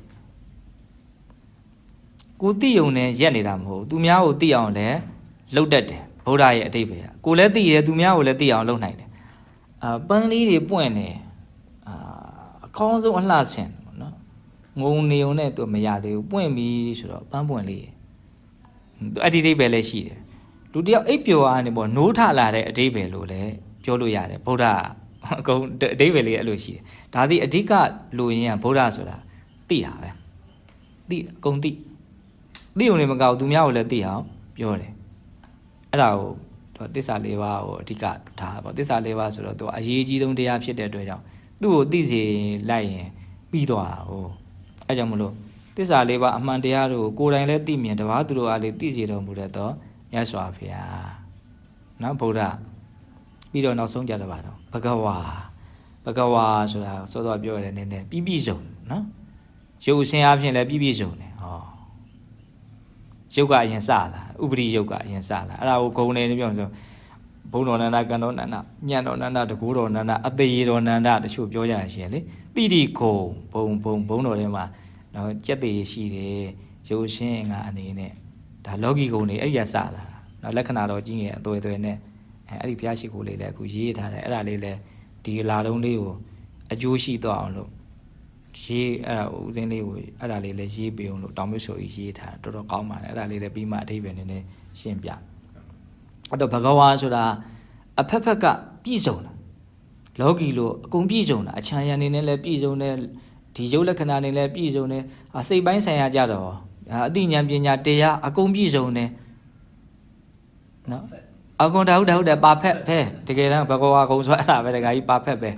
ကိုသိုံနဲ့ရက်နေတာမဟုတ်သူများကိုသိအောင်လည်း လုပ်တတ်တယ်ဗုဒ္ဓရဲ့အတိပဲကကိုလည်းသိတယ်သူများကိုလည်းသိအောင်လုပ်နိုင်တယ်အာပန်းလေးတွေပွင့်တယ်အာအကောင်းဆုံးအလှဆင်နော်ငုံနေုံနဲ့သူမရသေးဘူးပွင့်ပြီဆိုတော့ပန်းပွင့်လေးသူအတ္တိတိပဲလည်းရှိတယ်လူတယောက်အိပ်ပျော်အားနေပေါ့နိုးထလာတဲ့အတိပဲလို့လည်းပြောလို့ရတယ်ဗုဒ္ဓအကုန်အတိပဲလေးအဲ့လိုရှိတယ်ဒါသည်အဓိကလူရင်းကဗုဒ္ဓဆိုတာသိတာပဲသိအကုန်သိသိုံနေမကောက်သူများကိုလည်းသိအောင်ပြောတယ် အဲ့ဒါကိုသူသစ္စာ၄ပါးကိုအဓိကထားပေါ့သစ္စာ၄ပါးဆိုတော့သူအရေးကြီးဆုံးတရားဖြစ်တဲ့အတွက်ကြောင့်သူ့ကိုသိစေလိုက်ရင်ပြီးသွားတာဟိုအဲ့ကြောင့်မလို့သစ္စာ၄ပါးအမှန်တရားတို့ကိုကိုယ်တိုင်လည်းသိမြင်တပါးသူတို့အားလည်းသိစေတော်မူတတ်သောမြတ်စွာဘုရားနော်ဗုဒ္ဓပြီးတော့နောက်ဆုံးကြတော့ပါတော့ဘဂဝါဘဂဝါဆိုတာစောစောပြောရတဲ့နည်းနည်းပြည့်ပြည့်စုံနော်ရုပ်အစဉ်အပြင်လည်းပြည့်ပြည့်စုံတယ်ဟော ရုပ်ကအရင်စလာဥပရိယုတ်ကအရင်စလာအဲ့ဒါကိုဂုံနေပြောဆိုဘုံတော်နန္ဒကံတော်နန္ဒညံတော်နန္ဒတကူတော်နန္ဒအသေးတော်နန္ဒတချို့ပြောကြရရှင်လေတိတိဂုံဘုံဘုံဘုံတော်ထဲမှာနော်ကြက်သေးရှိတယ်ရုပ်ရှင်းကအနေနဲ့ဒါလောကီဂုံနေအဲ့ရစလာနော်လက္ခဏာတော်ကြီးငယ်အသွေးသွေနဲ့အဲအဲ့ဒီဘုရားရှိခိုးလေးလည်းအခုရေးထားတယ်အဲ့ဒါလေးလည်းဒီလာတုံးလေးကိုအကျိုးရှိတော့အောင်လို့ ရေးအဲ့ဒါဦးစင်းလေးကိုအဲ့ဒါလေးလည်းရေးပေးအောင်လို့တောင်မြဆိုကြီးရေးထားတော်တော်ကောင်းပါတယ်အဲ့ဒါလေးလည်းပြီးမှအထိပ္ပယ်နည်းနည်းရှင်းပြအဲ့တော့ဘဂဝါဆိုတာအဖက်ဖက်ကပြည့်စုံတာလောကီလိုအကုန်ပြည့်စုံတာအချမ်းရံနေနဲ့လည်းပြည့်စုံတယ်ဒီရုပ်လက္ခဏာတွေလည်းပြည့်စုံတယ်အစိတ်ပိုင်းဆိုင်ရာကြတော့အသိဉာဏ်ပညာတရားအကုန်ပြည့်စုံတယ်နော်အကုန်တဟုတ်တဟုတ်တယ်ပါဖက်ပဲတကယ်တမ်းဘဂဝါကုံဆိုအဲ့ဒါပဲတကကြီးပါဖက်ပဲ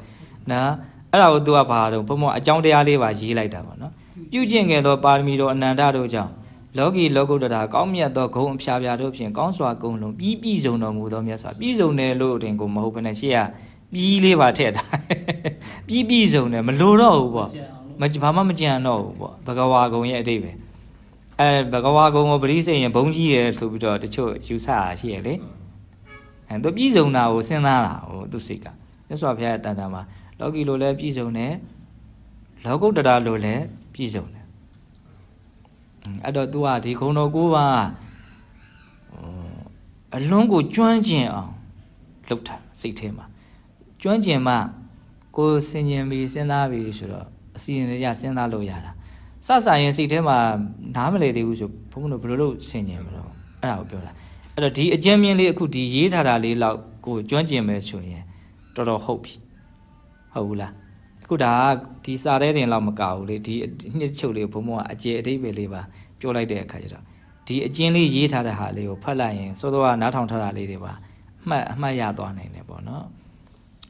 နော် အဲ့ဒါကိုသူကဘာတော့ဘုံဘုံအကြောင်းတရားလေးပါရေးလိုက်တာပေါ့နော်ပြုကျင့်ခဲ့သောပါရမီတော်အနန္တတို့ကြောင့်လောကီလောကုတ္တရာကောင်းမြတ်သောဂုဏ်အဖျားဖျားတို့ဖြင့်ကောင်းစွာဂုဏ်လုံးပြီးပြည့်စုံတော်မူသောမြတ်စွာပြည့်စုံတယ်လို့တင်ကိုမဟုတ်ဘဲနဲ့ရှေ့ကပြီးလေးပါထည့်တာပြီးပြည့်စုံတယ်မလိုတော့ဘူးပေါ့မဘာမှမကြံတော့ဘူးပေါ့ဘဂဝါဂုံရဲ့အတိတ်ပဲအဲဘဂဝါဂုံကိုပရိစိတ်ရင်ဘုံကြီးရယ်ဆိုပြီးတော့တချို့ယူဆတာရှိရလေအဲသူပြည့်စုံတာကိုစဉ်းစားတာဟိုသူစိတ်ကမြတ်စွာဘုရားရဲ့တန်တာမှာ လောကီလိုလည်းပြည့်စုံတယ်လောကုတ္တရာလိုလည်းပြည့်စုံတယ်အဲ့တော့ तू ကဒီခုံတော်ကိုပါအလွန်ကိုကျွမ်းကျင်အောင်လုပ်တာစိတ်ထဲမှာကျွမ်းကျင်မှကိုယ်စင်ကျင်ပြီးစဉ်းစားပြီးဆိုတော့အစီအစဉ်ကြစဉ်းစားလို့ရတာစစရင်စိတ်ထဲမှာနားမလည်သေးဘူးဆိုဘုန်းဘုန်းတို့ဘယ်လိုလုပ်ဆင်ကျင်မလို့အဲ့ဒါကိုပြောတာအဲ့တော့ဒီအကျဉ်းမြင့်လေးအခုဒီရေးထားတာလေးလောက်ကိုကျွမ်းကျင်မယ်ဆိုရင်တော်တော်ဟုတ်ပြီ ဟုတ်ဘူးလားအခုဒါကဒီစာတဲ့တင်လောက်မကဘူးလေဒီနှစ်ချုပ်လေးဘုံဘုံကအကျေအတိတ်ပဲလေးပါပြောလိုက်တဲ့အခါကျတော့ဒီအကျဉ်းလေးရေးထားတဲ့ဟာလေးကိုဖတ်လိုက်ရင်စောစောကနားထောင်ထားတာလေးတွေပါအမှတ်အမှတ်ရသွားနိုင်တယ်ပေါ့နော်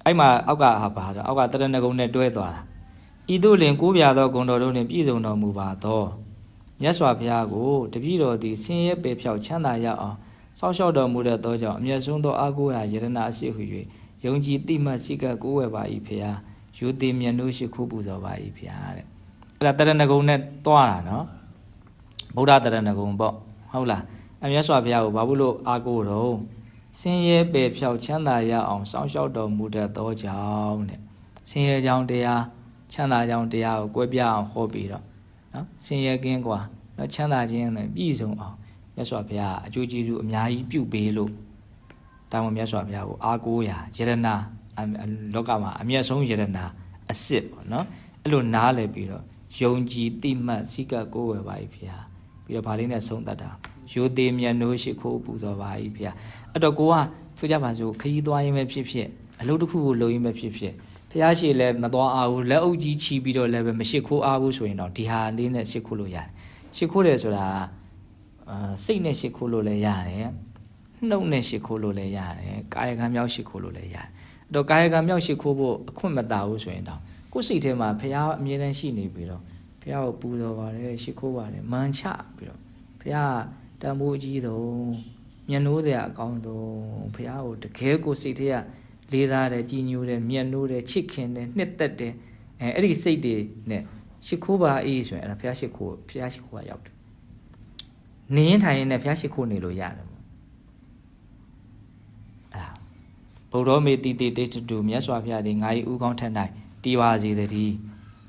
အဲ့မှာအောက်ကဟာပါတော့အောက်ကတရဏဂုံနဲ့တွဲသွားတာဤသို့လင်ကိုးပြသောဂုံတော်တို့နှင့်ပြည့်စုံတော်မူပါသောမြတ်စွာဘုရားကိုတပည့်တော်သည်ဆင်းရဲပေဖြောက်ချမ်းသာရအောင်စောင့်ရှောက်တော်မူတဲ့သောကြောင့်အမျက်ဆုံးသောအာကိုရာယရဏအရှိဟု၍ ယုံကြည်တိမှတ်စိကကိုးဝယ်ပါ၏ဖျားယူသေးမြတ်တို့ရှိခိုးပူဇော်ပါ၏ဖျားတဲ့အဲ့ဒါတရဏဂုံနဲ့တွားတာနော်ဗုဒ္ဓတရဏဂုံပေါ့ဟုတ်လားအမျက်စွာဘုရားကိုဘာလို့အာကိုတော့ဆင်းရဲပေဖြောက်ချမ်းသာရအောင်စောင့်ရှောက်တော်မူတဲ့သောကြောင့်တဲ့ဆင်းရဲကြောင်းတရားချမ်းသာကြောင်းတရားကိုကွဲပြားအောင်ဟောပြီးတော့နော်ဆင်းရဲကင်းกว่าနော်ချမ်းသာခြင်းနဲ့ပြည့်စုံအောင်မြတ်စွာဘုရားအကျိုးကျေးဇူးအများကြီးပြုပေးလို့ တာဝန်မြတ်စွာဘုရားကိုအားကိုးရာယရနာလောကမှာအမျက်ဆုံးယရနာအစ်စ်ပေါ့နော်အဲ့လိုနားလည်ပြီးတော့ယုံကြည်တိမှတ်စိကကိုးဝယ်ပါ၏ဘုရားပြီးတော့ဗာလေးနဲ့ဆုံးတတ်တာရိုသေမြတ်နိုးရှိခိုးပူဇော်ပါ၏ဘုရားအဲ့တော့ကိုကဆိုကြပါစို့ခရီးသွားရင်ပဲဖြစ်ဖြစ်အလုပ်တစ်ခုကိုလုပ်ရင်ပဲဖြစ်ဖြစ်ဖះရှိလဲမသွားအားဘူးလက်အုပ်ကြီးချီပြီးတော့လည်းပဲမရှိခိုးအားဘူးဆိုရင်တော့ဒီဟာလေးနဲ့ရှိခိုးလို့ရတယ်ရှိခိုးတယ်ဆိုတာအာစိတ်နဲ့ရှိခိုးလို့လည်းရတယ် နှုတ်နဲ့ရှိခိုးလို့လည်းရတယ်ကာယကံမြောက်ရှိခိုးလို့လည်းရတယ်အဲ့တော့ကာယကံမြောက်ရှိခိုးဖို့အခွင့်မတာဘူးဆိုရင်တော့ကိုယ်စိတ်ထဲမှာဖះအမြဲတမ်းရှိနေပြီးတော့ဖះကိုပူဇော်ပါတယ်ရှိခိုးပါတယ်မန်ချပြီးတော့ဖះတန်ဖိုးအကြီးဆုံးမျက်နှိုးစရာအကောင်းဆုံးဖះကိုတကယ်ကိုစိတ်ထဲကလေးစားတယ်ကြည်ညိုတယ်မျက်နှိုးတယ်ချစ်ခင်တယ်နှစ်သက်တယ်အဲအဲ့ဒီစိတ်တွေနဲ့ရှိခိုးပါအေးဆိုရင်အဲ့ဒါဖះရှိခိုးဖះရှိခိုးကရောက်တယ်နေရင်ထိုင်ရင်လည်းဖះရှိခိုးနေလို့ရတယ်ပေါ့အဲ့ဒါ ဗုဒ္ဓမေတိတိတိတ္တုမြတ်စွာဘုရားသည်ငါ၏ဥကောင်းထက်၌တည်ပါစေတည်း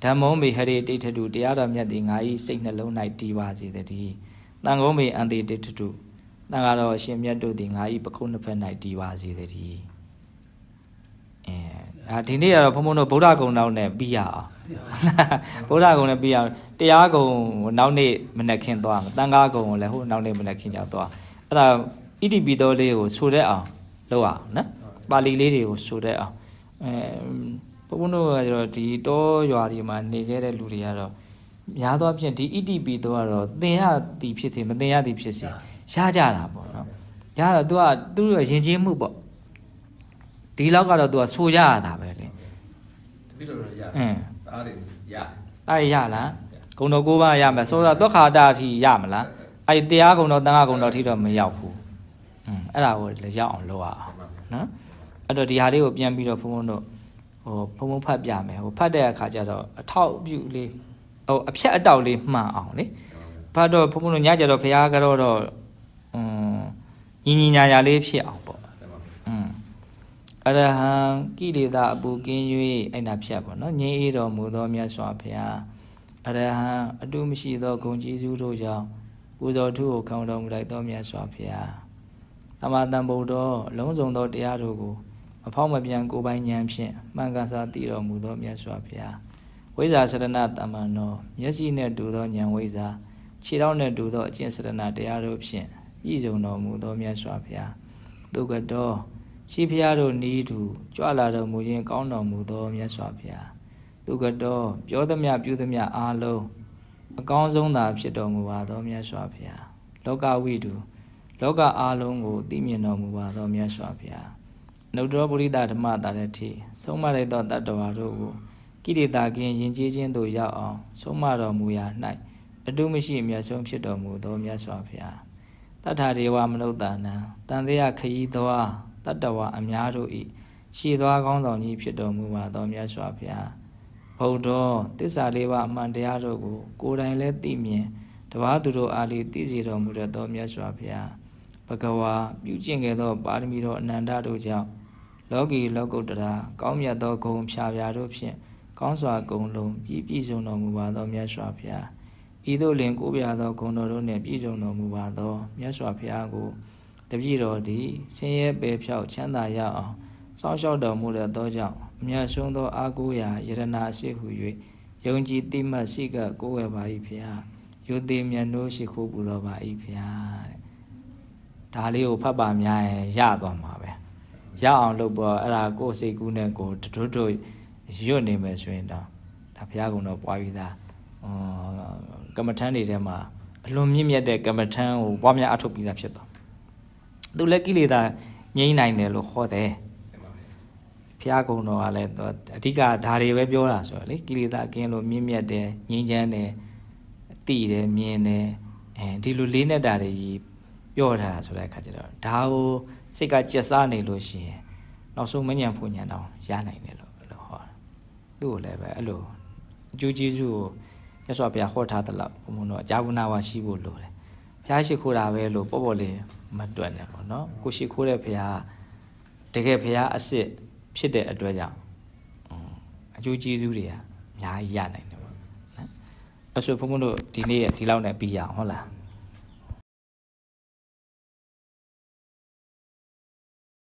ဓမ္မောမေဟရေတိတ္တုတရားတော်မြတ်သည်ငါ၏စိတ်နှလုံး၌တည်ပါစေတည်းတန်ကုန်းမေအန်တိတိတ္တုတန်ဃာတော်အရှင်မြတ်တို့သည်ငါ၏ပခုနှစ်ဖက်၌တည်ပါစေတည်းအဲအာဒီနေ့ကတော့ဘုံဘုံတို့ဗုဒ္ဓဂုံနောက်နဲ့ပြီးရအောင်ဗုဒ္ဓဂုံနဲ့ပြီးရအောင်တရားဂုံနောက်နေ့မနက်ခင်းသွားမယ်တန်ဃာဂုံကိုလည်းဟိုနောက်နေ့မနက်ခင်းကြသွားအဲ့ဒါဣတိပိတော်လေးကိုဆိုတဲ့အောင်လုပ်အောင်နော် ပါဠိလေးတွေကိုဆိုတဲ့အောင်အဲဘုံဘုံတို့ကကျတော့ဒီတောရွာတွေမှာနေခဲ့တဲ့လူတွေကတော့များသောအားဖြင့်ဒီဣတိပိတော်ကတော့သင်ရသည်ဖြစ်စေမသင်ရသည်ဖြစ်စေရကြတာပေါ့နော်ရတော့ तू ကသူ့ရဲ့ယဉ်ကျေးမှုပေါ့ဒီလောက်ကတော့ तू ကဆိုရတာပဲလေ တပည့်တော်ရရ အင်း သားတွေရ အဲ့ရလားဂုံတော်ကိုးပါးရမယ်ဆိုတော့သောခါတာအထိရမလားအဲ့တရားဂုံတော်တန်ခါဂုံတော်အထိတော့မရောက်ဘူးอืมအဲ့ဒါကိုလည်းရောက်အောင်လုပ်ရအောင်နော် အဲ့တော့ဒီဟာလေးကိုပြန်ပြီးတော့ဘုံဘုံတို့ဟိုဘုံဘုံဖတ်ပြမယ်ဟိုဖတ်တဲ့အခါကျတော့အထောက်အပြုလေးဟိုအဖြတ်အတောက်လေးမှန်အောင်လေဖတ်တော့ဘုံဘုံတို့ညကြတော့ဘုရားကတော့တော့အင်းညီညီညာညာလေးဖြစ်အောင်ပေါ့အရဟံကိလေသာအပူကင်း၍အဲ့နာဖြတ်ပေါ့နော်ငြိမ်းအေးတော်မူသောမြတ်စွာဘုရားအရဟံအတုမရှိသောဂုဏ်ကျေးဇူးတို့ကြောင့်ပူဇော်ထုကိုခံတော်မူလိုက်သောမြတ်စွာဘုရားသမ္မာသမ္ဗုဒ္ဓလုံးစုံသောတရားတို့ကို မဖောက်မပြန်ကိုယ်ပိုင်ဉာဏ်ဖြင့်မှန်ကန်စွာသိတော်မူသောမြတ်စွာဘုရားဝိဇ္ဇာစရဏတမန်တော်မျက်စိနှင့်တူသောဉာဏ်ဝိဇ္ဇာခြေထောက်နှင့်တူသောအကျင့်စရဏတရားတို့ဖြင့်ဤစုံတော်မူသောမြတ်စွာဘုရားဒုက္ကတောရှိဖျားတို့နီးသူကြွလာတော်မူခြင်းကောင်းတော်မူသောမြတ်စွာဘုရားသူကတော့ပြောသမျှပြုသမျှအားလုံးအကောင်းဆုံးသာဖြစ်တော်မူပါသောမြတ်စွာဘုရားလောကဝိတုလောကအားလုံးကိုသိမြင်တော်မူပါသောမြတ်စွာဘုရား နုတ္တရောပုရိသဓမ္မတာလည်းထိဆုံးမလိုက်သောတတ္တဝါတို့ကိုကိရိတာကင်းယဉ်ကျေးခြင်းသို့ရောက်အောင်ဆုံးမတော်မူရာ၌အတုမရှိအမြတ်ဆုံးဖြစ်တော်မူသောမြတ်စွာဘုရားတတ္ထာဒေဝမနုဿာနံတန်သေးယခยีသောတတ္တဝါအများတို့၏ရှည်သွားကောင်းဆောင်ကြီးဖြစ်တော်မူပါသောမြတ်စွာဘုရားဗုဒ္ဓသစ္စာလေးပါးအမှန်တရားတို့ကိုကိုယ်တိုင်လည်းသိမြင်တပါးသူတို့အားလည်းသိစေတော်မူတတ်သောမြတ်စွာဘုရားဘဂဝါပြုကျင့်ခဲ့သောပါရမီတော်အနန္တတို့ကြောင့် လောကီလောကုတ္တရာကောင်းမြတ်သောဂုဏ်ဖြာဖြာတို့ဖြင့်ကောင်းစွာဂုဏ်လုံးပြည့်ပြည့်စုံတော်မူပါသောမြတ်စွာဘုရားဤသို့လင်ကိုးပြသောဂုဏ်တော်တို့နှင့်ပြည့်စုံတော်မူပါသောမြတ်စွာဘုရားကိုတပည့်တော်သည်ဆင်းရဲပေဖြောက်ချမ်းသာရအောင်စောင့်ရှောက်တော်မူတဲ့သောကြောင့်အမြတ်ဆုံးသောအာကိုရာယရနာရှိဟု၍ယုံကြည်တိမှတ်ရှိကကိုးဝယ်ပါ၏ဖျားယုတိမြတ်နိုးရှိခိုးပူတော်ပါ၏ဖျားတဲ့ဒါလေးကိုဖတ်ပါများရင်ရသွားမှာပဲ ရအောင်လုပ်ပေါ်အဲ့ဒါကိုယ်စိတ်ကူးနဲ့ကိုယ်တို့တို့ရွတ်နေမယ်ဆိုရင်တော့ဒါဘုရားကုံတော်ပွားပြီးသားဟောကမ္မထမ်းတွေထဲမှာအလွန်မြင့်မြတ်တဲ့ကမ္မထမ်းကိုပွားများအထုတ်ပြီးသားဖြစ်သွားသူလည်းကိလေသာငြိမ်းနိုင်တယ်လို့ဟောတယ်တင်ပါဗျာဘုရားကုံတော်ကလည်းသူအဓိကဒါတွေပဲပြောတာဆိုတော့လေကိလေသာကင်းလို့မြင့်မြတ်တယ်ငြိမ်းချမ်းတယ်သိတယ်မြင်တယ်အဲဒီလိုလေးနဲ့တာတွေကြီး ပြောထားတာဆိုတဲ့အခါကျတော့ဒါကိုစိတ်ကကြက်စားနေလို့ရှိရင်နောက်ဆုံးမညံဖူညံတော့ရနိုင်တယ်လို့လို့ဟောတာသူ့ကိုလည်းပဲအဲ့လိုအကျိုးကျေးဇူးကိုရသော်ဘုရားဟောထားသလောက်ဘုံဘုံတော့အကြာဝနာဝရှိဖို့လိုတယ်ဘုရားရှိခိုးတာပဲလို့ပေါ့ပေါ့လေးမတွက်နဲ့ပေါ့နော်ကိုရှိခိုးတဲ့ဘုရားကတကယ်ဘုရားအစ်စ်ဖြစ်တဲ့အတွက်ကြောင့်อืมအကျိုးကျေးဇူးတွေကအများကြီးရနိုင်တယ်ပေါ့နော်အဲ့ဆိုဘုန်းဘုန်းတို့ဒီနေ့ရက်ဒီလောက်နဲ့ပြီးရအောင်ဟုတ်လား